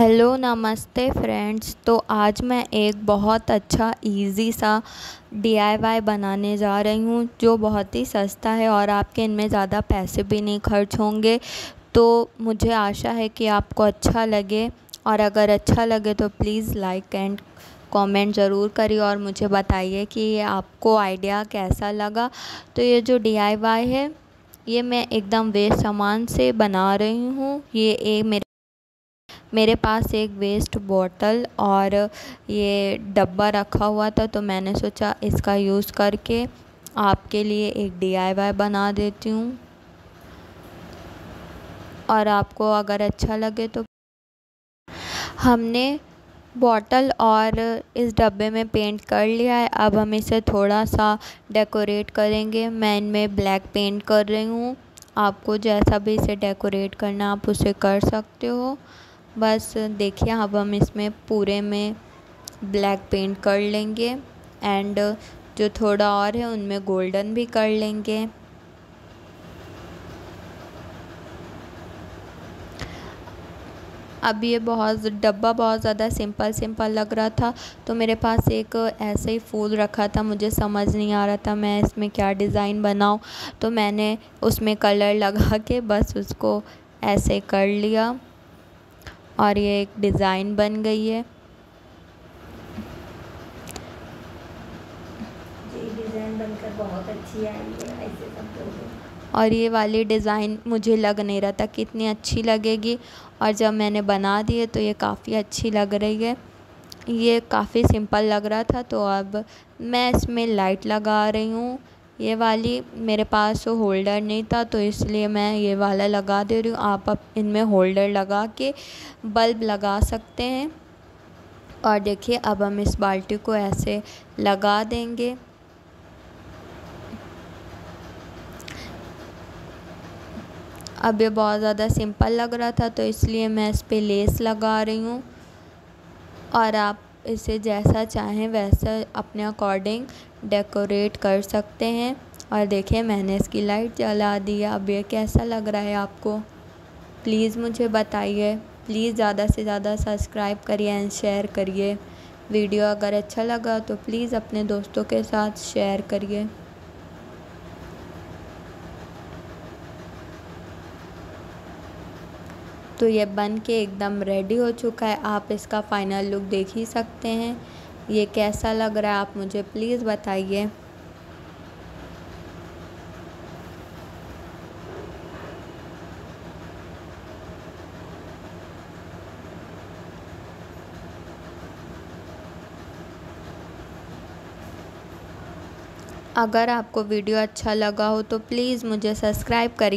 Hello, नमस्ते friends. तो आज मैं एक बहुत अच्छा इजी सा डीआईवाई बनाने जा रही हूँ, जो बहुत ही सस्ता है और आपके इनमें ज़्यादा पैसे भी नहीं खर्च होंगे। तो मुझे आशा है कि आपको अच्छा लगे और अगर अच्छा लगे तो प्लीज़ लाइक एंड कमेंट ज़रूर करिए और मुझे बताइए कि ये आपको आइडिया कैसा लगा। तो ये जो डीआईवाई है, ये मैं एकदम वेस्ट सामान से बना रही हूँ। ये एक मेरे मेरे पास एक वेस्ट बॉटल और ये डब्बा रखा हुआ था तो मैंने सोचा इसका यूज़ करके आपके लिए एक डीआईवाई बना देती हूँ। और आपको अगर अच्छा लगे तो हमने बॉटल और इस डब्बे में पेंट कर लिया है। अब हम इसे थोड़ा सा डेकोरेट करेंगे। मैं इनमें ब्लैक पेंट कर रही हूँ। आपको जैसा भी इसे डेकोरेट करना आप उसे कर सकते हो। बस देखिए, अब हम इसमें पूरे में ब्लैक पेंट कर लेंगे एंड जो थोड़ा और है, उनमें गोल्डन भी कर लेंगे। अब ये बहुत, डब्बा बहुत ज़्यादा सिंपल सिंपल लग रहा था तो मेरे पास एक ऐसे ही फूल रखा था, मुझे समझ नहीं आ रहा था मैं इसमें क्या डिज़ाइन बनाऊँ तो मैंने उसमें कलर लगा के बस उसको ऐसे कर लिया। और ये एक डिज़ाइन बन गई है। डिज़ाइन बनकर बहुत अच्छी आई है ऐसे सब और ये वाली डिज़ाइन मुझे लग नहीं रहा था कितनी अच्छी लगेगी और जब मैंने बना दिए तो ये काफ़ी अच्छी लग रही है। ये काफ़ी सिंपल लग रहा था तो अब मैं इसमें लाइट लगा रही हूँ। ये वाली मेरे पास होल्डर नहीं था तो इसलिए मैं ये वाला लगा दे रही हूँ। आप अब इनमें होल्डर लगा के बल्ब लगा सकते हैं। और देखिए, अब हम इस बाल्टी को ऐसे लगा देंगे। अब ये बहुत ज़्यादा सिंपल लग रहा था तो इसलिए मैं इस पर लेस लगा रही हूँ। और आप इसे जैसा चाहें वैसा अपने अकॉर्डिंग डेकोरेट कर सकते हैं। और देखिए, मैंने इसकी लाइट जला दी है। अब ये कैसा लग रहा है आपको? प्लीज़ मुझे बताइए। प्लीज़ ज़्यादा से ज़्यादा सब्सक्राइब करिए एंड शेयर करिए। वीडियो अगर अच्छा लगा तो प्लीज़ अपने दोस्तों के साथ शेयर करिए। तो ये बन के एकदम रेडी हो चुका है। आप इसका फ़ाइनल लुक देख ही सकते हैं। ये कैसा लग रहा है आप मुझे प्लीज़ बताइए। अगर आपको वीडियो अच्छा लगा हो तो प्लीज़ मुझे सब्सक्राइब करिए।